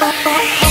Spotify.